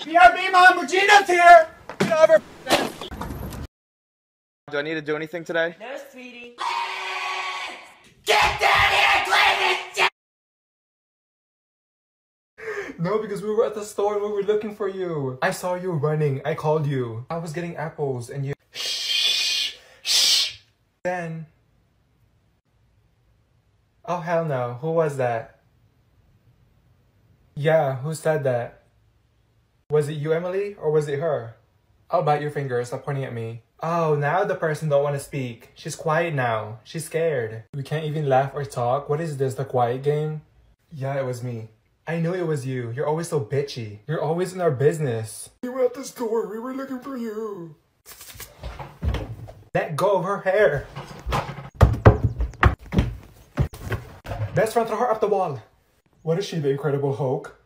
BRB Mom, Regina's here! Get over. Do I need to do anything today? No, sweetie. Get down here, Clayton! No, because we were at the store and we were looking for you. I saw you running. I called you. I was getting apples and you. Shh. Shh. Then. Oh, hell no. Who was that? Yeah, who said that? Was it you, Emily, or was it her? I'll bite your finger. Stop pointing at me. Oh, now the person don't want to speak. She's quiet now. She's scared. We can't even laugh or talk. What is this, the quiet game? Yeah, it was me. I knew it was you. You're always so bitchy. You're always in our business. We were at the store. We were looking for you. Let go of her hair. Best friend, throw her up the wall. What is she, the Incredible Hulk?